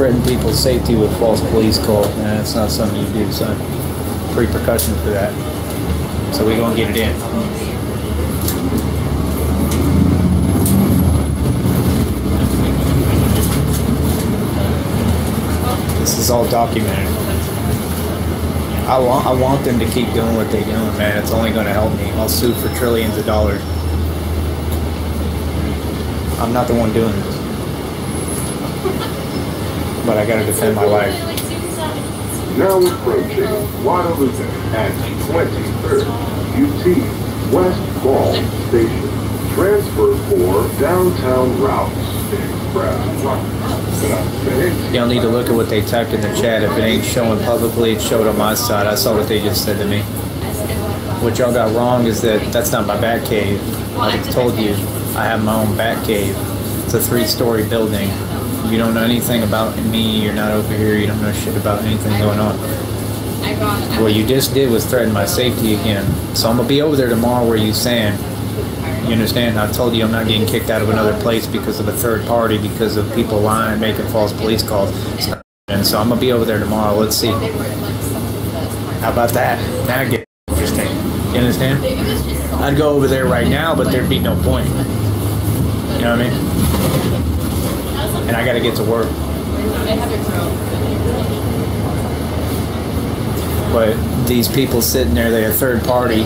threaten people's safety with false police calls, man. That's not something you do, son. Repercussions for that. So we gonna get it in. This is all documented. I want I want them to keep doing what they're doing, man. It's only gonna help me. I'll sue for trillions of dollars. I'm not the one doing this. But I gotta defend my life. Now approaching Guadalupe at 23rd UT West Mall Station. Transfer for downtown routes. Y'all need to look at what they typed in the chat. If it ain't showing publicly, it showed on my side. I saw what they just said to me. What y'all got wrong is that that's not my bat cave. I told you, I have my own bat cave. It's a three-story building. You don't know anything about me. You're not over here. You don't know shit about anything going on. What you just did was threaten my safety again. So I'm gonna be over there tomorrow where you saying. You understand? I told you I'm not getting kicked out of another place because of a third party, because of people lying, making false police calls. And so I'm gonna be over there tomorrow. Let's see. How about that? Now get interesting. You understand? I'd go over there right now, but there'd be no point. You know what I mean? And I gotta get to work. But these people sitting there, they're a third party,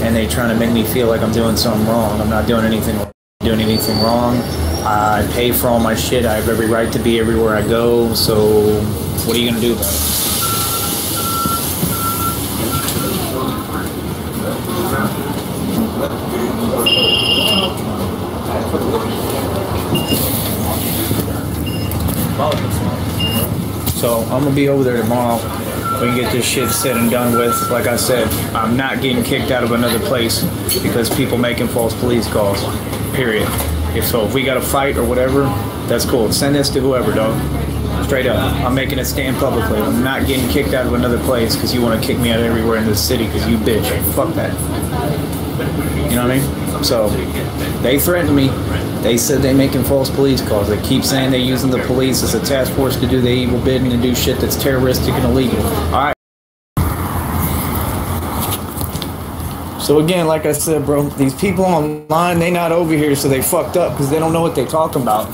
and they're trying to make me feel like I'm doing something wrong. I'm not doing anything doing anything wrong. I pay for all my shit. I have every right to be everywhere I go. So what are you gonna do about it? So I'm gonna be over there tomorrow. We can get this shit said and done with. Like I said, I'm not getting kicked out of another place because people making false police calls. Period. If so, if we got a fight or whatever, that's cool. Send this to whoever, dog. Straight up. I'm making a stand publicly. I'm not getting kicked out of another place because you want to kick me out everywhere in this city because you bitch. Fuck that. You know what I mean? So they threatened me. They said they're making false police calls. They keep saying they're using the police as a task force to do the evil bidding and do shit that's terroristic and illegal. All right. So again, like I said, bro, these people online, they not over here, so they fucked up because they don't know what they talking about.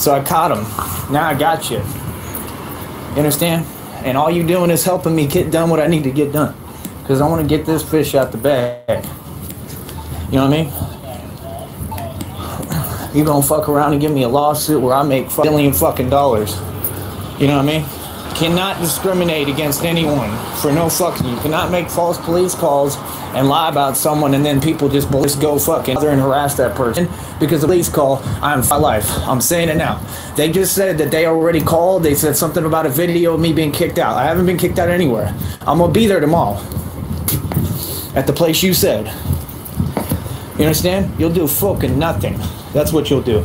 So I caught them. Now I got you. You understand? And all you doing is helping me get done what I need to get done. Because I want to get this fish out the bag. You know what I mean? You gonna fuck around and give me a lawsuit where I make a billion fucking dollars. You know what I mean? Cannot discriminate against anyone for no fucking. You cannot make false police calls and lie about someone and then people just just go fucking other and harass that person because the police call. I'm my life. I'm saying it now. They just said that they already called. They said something about a video of me being kicked out. I haven't been kicked out anywhere. I'm gonna be there tomorrow at the place you said. You understand? You'll do fucking nothing. That's what you'll do.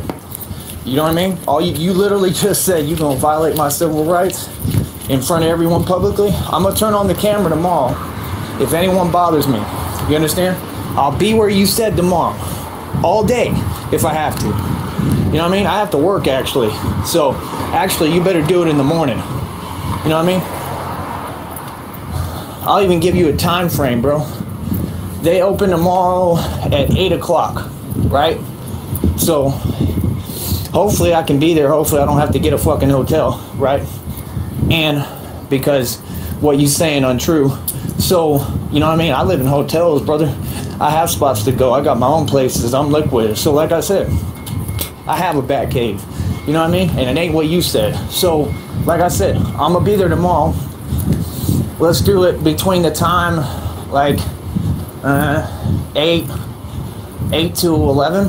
You know what I mean? All you, you literally just said you're gonna violate my civil rights in front of everyone publicly. I'm gonna turn on the camera tomorrow if anyone bothers me. You understand? I'll be where you said tomorrow, all day if I have to. You know what I mean? I have to work actually. So actually, you better do it in the morning. You know what I mean? I'll even give you a time frame, bro. They open tomorrow at eight o'clock, right? So hopefully I can be there. Hopefully I don't have to get a fucking hotel, right? And because what you saying untrue. So, you know what I mean? I live in hotels, brother. I have spots to go. I got my own places. I'm liquid. So like I said, I have a bat cave. You know what I mean? And it ain't what you said. So, like I said, I'm gonna be there tomorrow. Let's do it between the time like uh, eight, eight to eleven.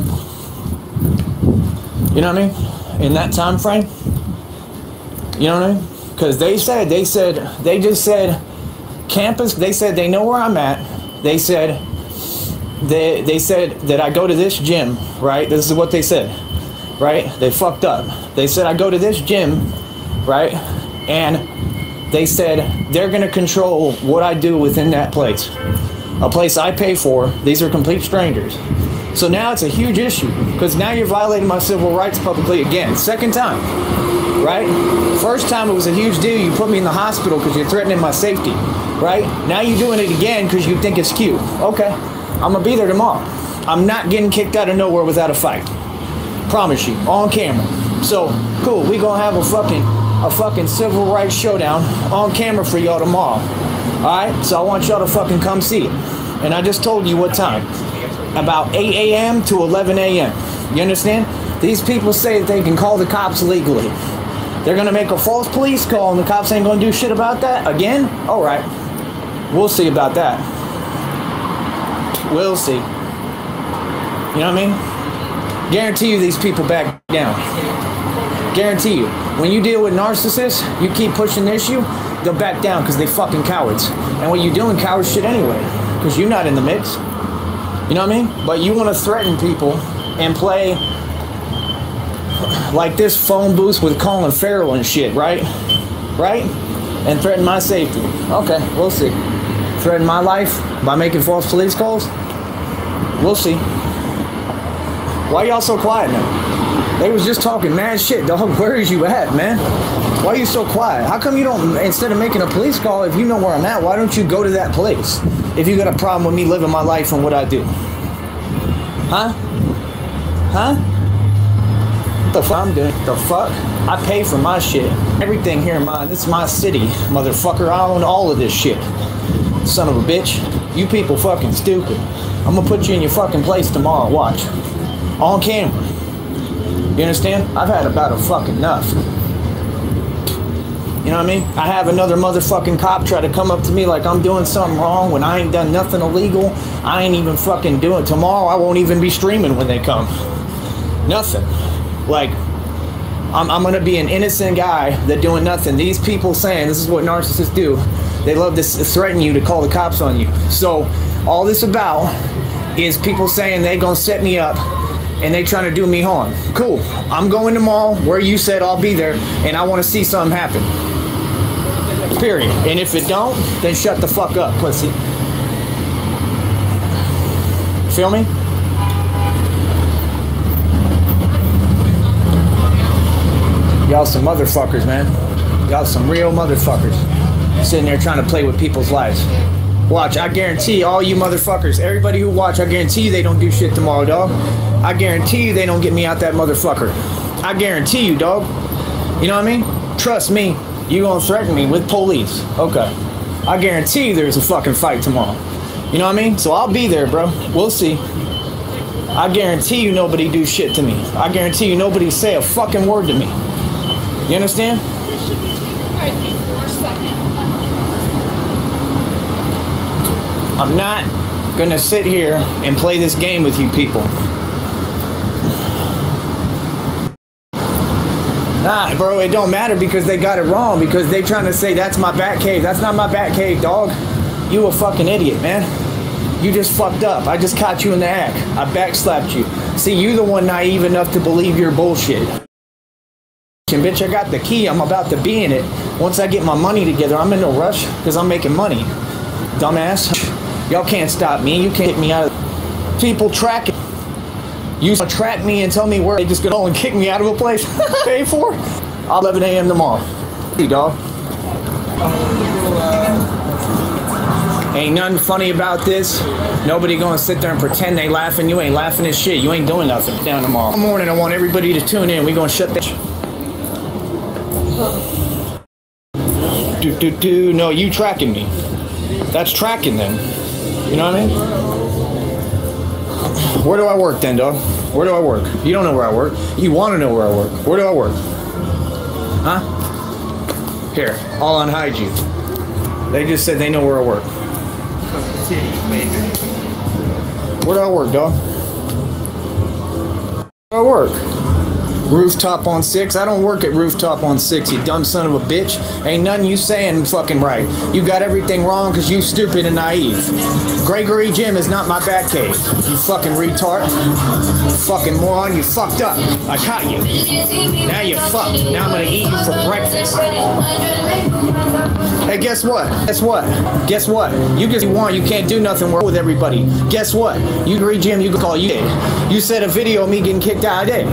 You know what I mean? In that time frame. You know what I mean? Because they said they said they just said campus. They said they know where I'm at. They said they they said that I go to this gym. Right. This is what they said. Right. They fucked up. They said I go to this gym. Right. And they said they're going to control what I do within that place. A place I pay for. These are complete strangers. So now it's a huge issue because now you're violating my civil rights publicly again, second time. right? First time it was a huge deal. You put me in the hospital because you're threatening my safety, right? Now you're doing it again because you think it's cute. Okay, I'm gonna be there tomorrow. I'm not getting kicked out of nowhere without a fight. Promise you, on camera. So cool. We gonna have a fucking a fucking civil rights showdown on camera for y'all tomorrow. All right. So I want y'all to fucking come see it. And I just told you what time. About 8 a.m. to 11 a.m. You understand? These people say that they can call the cops legally. They're gonna make a false police call and the cops ain't gonna do shit about that again? Alright. We'll see about that. We'll see. You know what I mean? Guarantee you these people back down. Guarantee you. When you deal with narcissists, you keep pushing the issue, they'll back down because they fucking cowards. And what you doing coward shit anyway. Because you're not in the mix. You know what I mean? But you want to threaten people and play like this phone booth with Colin Farrell and shit, right? Right? And threaten my safety. Okay, we'll see. Threaten my life by making false police calls? We'll see. Why y'all so quiet now? They was just talking mad shit, dog. Where is you at, man? Why are you so quiet? How come you don't, instead of making a police call, if you know where I'm at, why don't you go to that place? If you got a problem with me living my life and what I do. Huh? Huh? What the fuck I'm doing? The fuck? I pay for my shit. Everything here in mine. This is my city, motherfucker. I own all of this shit. Son of a bitch. You people fucking stupid. I'm gonna put you in your fucking place tomorrow. Watch. On camera. You understand? I've had about a fucking enough. You know what I mean? I have another motherfucking cop try to come up to me like I'm doing something wrong when I ain't done nothing illegal. I ain't even fucking doing. Tomorrow I won't even be streaming when they come. Nothing. Like, I'm, I'm gonna be an innocent guy that doing nothing. These people saying this is what narcissists do. They love to threaten you to call the cops on you. So all this about is people saying they gonna set me up and they trying to do me harm. Cool. I'm going tomorrow where you said I'll be there and I want to see something happen. Period. And if it don't, then shut the fuck up, pussy. Feel me? Y'all some motherfuckers, man. Y'all some real motherfuckers. Sitting there trying to play with people's lives. Watch, I guarantee all you motherfuckers, everybody who watch, I guarantee they don't do shit tomorrow, dog. I guarantee you they don't get me out that motherfucker. I guarantee you, dog. You know what I mean? Trust me, you gonna threaten me with police. Okay. I guarantee you there's a fucking fight tomorrow. You know what I mean? So I'll be there, bro. We'll see. I guarantee you nobody do shit to me. I guarantee you nobody say a fucking word to me. You understand? I'm not gonna sit here and play this game with you people. Nah, bro, it don't matter because they got it wrong because they trying to say that's my bat cave. That's not my bat cave, dog. You a fucking idiot, man. You just fucked up. I just caught you in the act. I backslapped you. See, you the one naive enough to believe your bullshit. And Bitch, I got the key. I'm about to be in it. Once I get my money together, I'm in no rush because I'm making money. Dumbass. Y'all can't stop me. You can't get me out of people tracking. You track me and tell me where they just go and kick me out of a place. Pay for? I'll 11 a.m. tomorrow. Hey, dog. Ain't nothing funny about this. Nobody gonna sit there and pretend they laughing. You ain't laughing at shit. You ain't doing nothing. Down tomorrow morning, I want everybody to tune in. We gonna shut that. Do, do, do. No, you tracking me. That's tracking them. You know what I mean? Where do I work then, dog? Where do I work? You don't know where I work. You want to know where I work. Where do I work? Huh? Here, I'll unhide you. They just said they know where I work. Where do I work, dog? Where do I work? Rooftop on six. I don't work at rooftop on six, you dumb son of a bitch. Ain't nothing you saying fucking right. You got everything wrong because you stupid and naive. Gregory Gym is not my back cave. You fucking retard. Fucking moron, you fucked up. I caught you. Now you're fucked. Now I'm gonna eat you for breakfast. Hey, guess what? Guess what? Guess what? You just want, you can't do nothing with everybody. Guess what? You agree, Jim, you can call you. You said a video of me getting kicked out of day.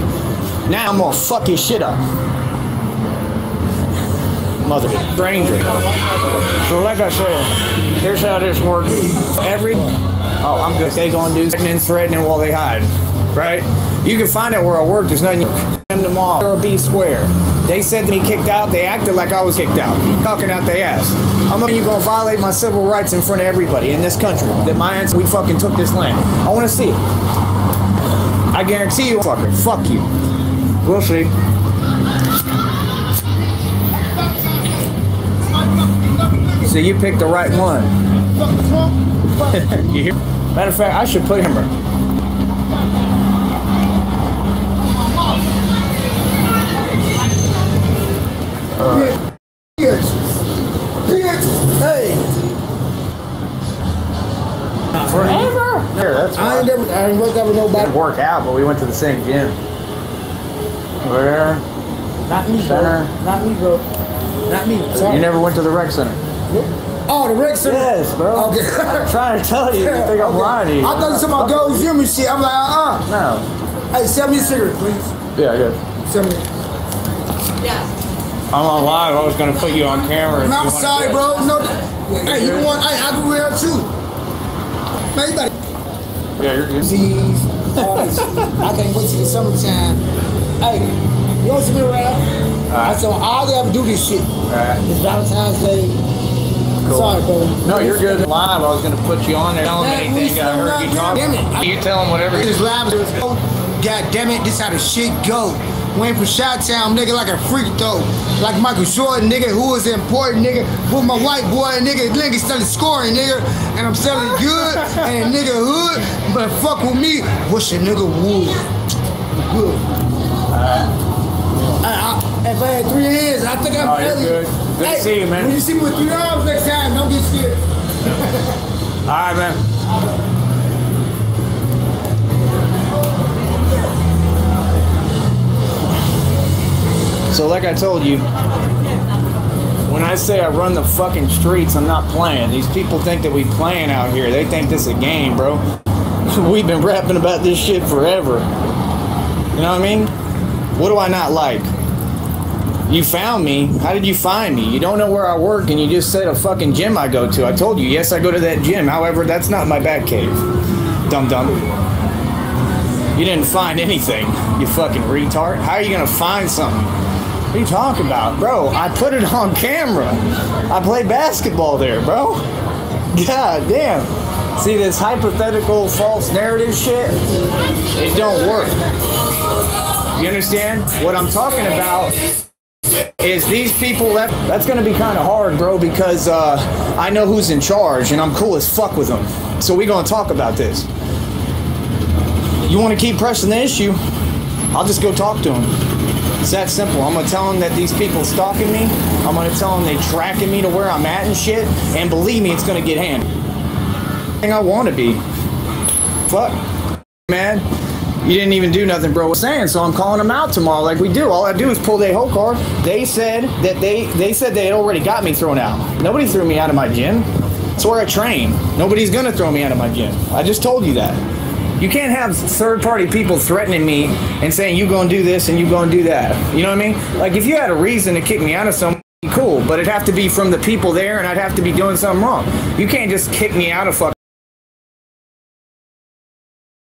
Now I'm gonna fuck his shit up. mother stranger. So like I said, here's how this works. Every oh, I'm good. They gonna do threatening, threatening while they hide, right? You can find out where I work. There's nothing. Them them all. Or B square. They said to me kicked out. They acted like I was kicked out. Talking out their ass. I'm you gonna violate my civil rights in front of everybody in this country. That my aunts we fucking took this land. I want to see it. I guarantee you, fucker. Fuck you. We'll see. So you picked the right one. you hear? Matter of fact, I should put him. Bitch. Bitch. Hey. Forever? There, that's I ain't never, I ain't worked out with nobody. didn't work out, but we went to the same gym. Where? Not me, bro. Center. Not me, bro. Not me. Sorry. You never went to the rec center. Oh, the rec center? Yes, bro. Okay. I'm trying to tell you. You think I'm Okay. lying to you? I thought you said my girl's gym and shit. I'm like, uh-uh. No. Hey, sell me a cigarette, please. Yeah, good. Sell me. I'm on live. I was gonna put you on camera. No, I'm sorry, bro. No, hey, you want, hey, I can wear it too. Man, you better Yeah, you're good. disease, all this. I can't wait till the summertime. Hey, you want some around? I said, all they to do this shit. Alright. It's Valentine's Day. Sorry, bro. No, you're good. Live. I was gonna put you on there. Tell them anything. I heard you not- talk. damn it. You tell them whatever. This live is God damn it, this how the shit go. Went from Shot Town, nigga, like a freak though. Like Michael Jordan, nigga, who is important, nigga. With my white boy, nigga, nigga started scoring, nigga. And I'm selling good, and nigga hood. But fuck with me, what's your nigga wood? Good. I, I, if I had three hands, I think I'm Oh, you're really- good. Good to Hey, see you, man. When you see me with three arms next time, don't get scared. All right, man. So, like I told you, when I say I run the fucking streets, I'm not playing. These people think that we playing out here. They think this is a game, bro. We've been rapping about this shit forever. You know what I mean? What do I not like? You found me. How did you find me? You don't know where I work, and you just said a fucking gym I go to. I told you, yes, I go to that gym. However, that's not my bat cave. Dum dum. You didn't find anything, you fucking retard. How are you gonna find something? What are you talking about, bro? I put it on camera. I play basketball there, bro. God damn. See this hypothetical false narrative shit? It don't work. You understand? What I'm talking about is these people that that's gonna be kind of hard, bro, because uh, I know who's in charge and I'm cool as fuck with them. So we gonna talk about this. You want to keep pressing the issue? I'll just go talk to them. It's that simple. I'm gonna tell them that these people stalking me. I'm gonna tell them they tracking me to where I'm at and shit. And believe me, it's gonna get handled. Thing I want to be. Fuck, man. You didn't even do nothing, bro. Was saying so. I'm calling them out tomorrow, like we do. All I do is pull their whole card. They said that they they said they had already got me thrown out. Nobody threw me out of my gym. It's where I train. Nobody's gonna throw me out of my gym. I just told you that. You can't have third party people threatening me and saying you gonna do this and you gonna do that. You know what I mean? Like if you had a reason to kick me out of something, cool, but it'd have to be from the people there and I'd have to be doing something wrong. You can't just kick me out of fucking